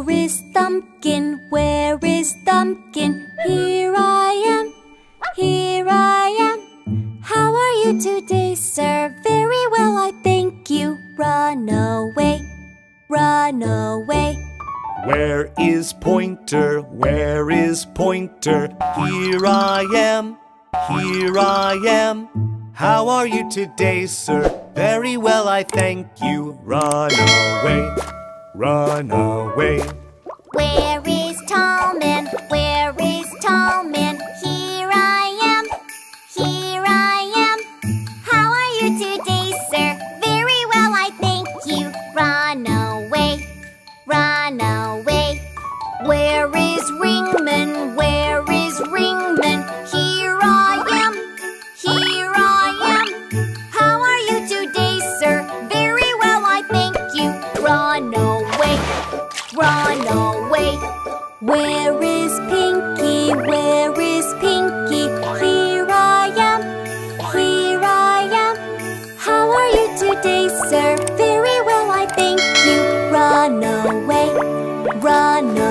Where is Thumbkin? Where is Thumbkin? Here I am, here I am. How are you today, sir? Very well, I thank you. Run away, run away. Where is Pointer? Where is Pointer? Here I am, here I am. How are you today, sir? Very well, I thank you. Run away run away. Where Run away, run away. Where is Pinky? Where is Pinky? Here I am, here I am. How are you today, sir? Very well, I thank you. Run away, run away.